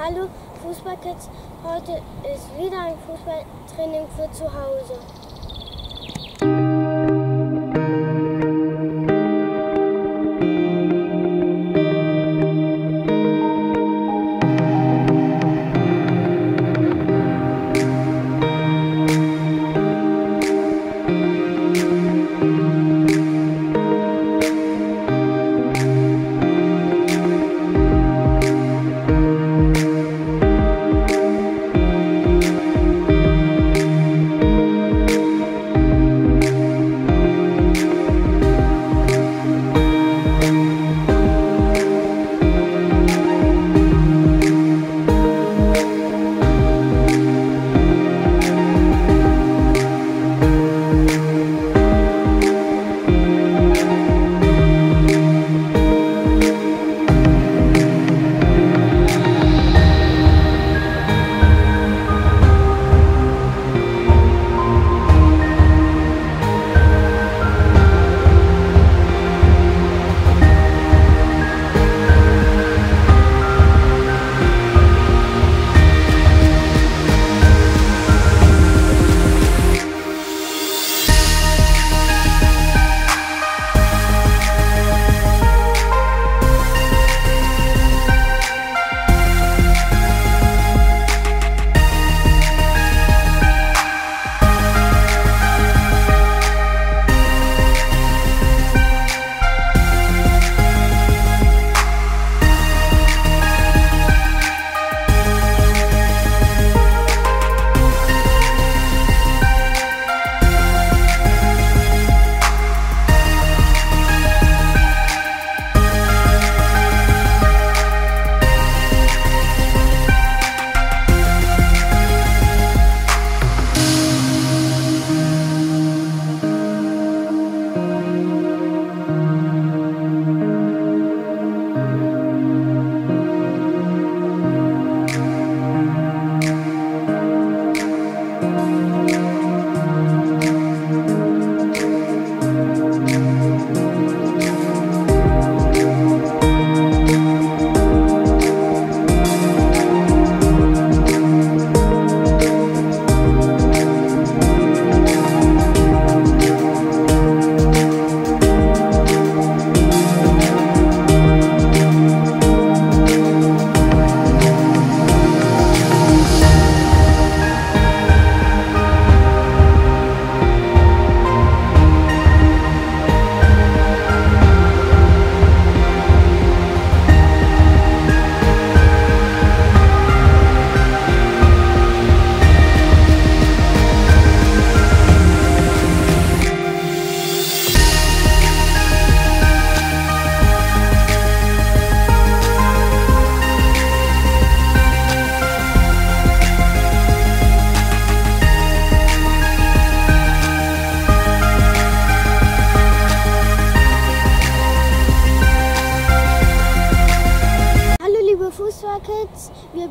Hallo Fußballkids, heute ist wieder ein Fußballtraining für zu Hause.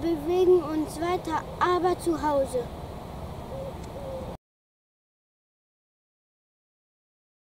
Bewegen uns weiter, aber zu Hause.